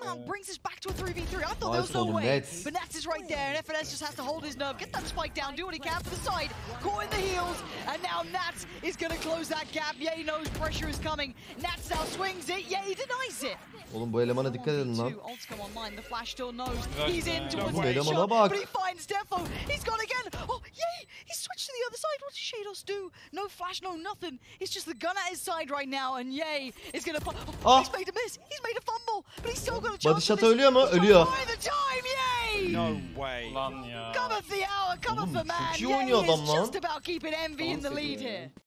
somehow brings us back to a 3v3. I thought there was no way. net. Is right there, and FNS just has to hold his nerve, get that spike down, do what he can for the side, caught in the heels, and now Nats is going to close that gap. yay knows pressure is coming. Nats now swings it, yay denies it. Oğlum bu elemana dikkat edin lan. 1v2, Ults come online, the Flash still knows he's in there. towards the elemana shot, but he finds d3ffo. He's gone again. Oh, yay, he switched to the other side. What does Sheydos do? No Flash, no nothing. It's just the gun at his side right now, and yay is going to... Oh, Ah. He's made a miss. He's made a Badişat ölüyor mu? Ölüyor. No way. Lan ya. Çok iyi oynuyor adam lan.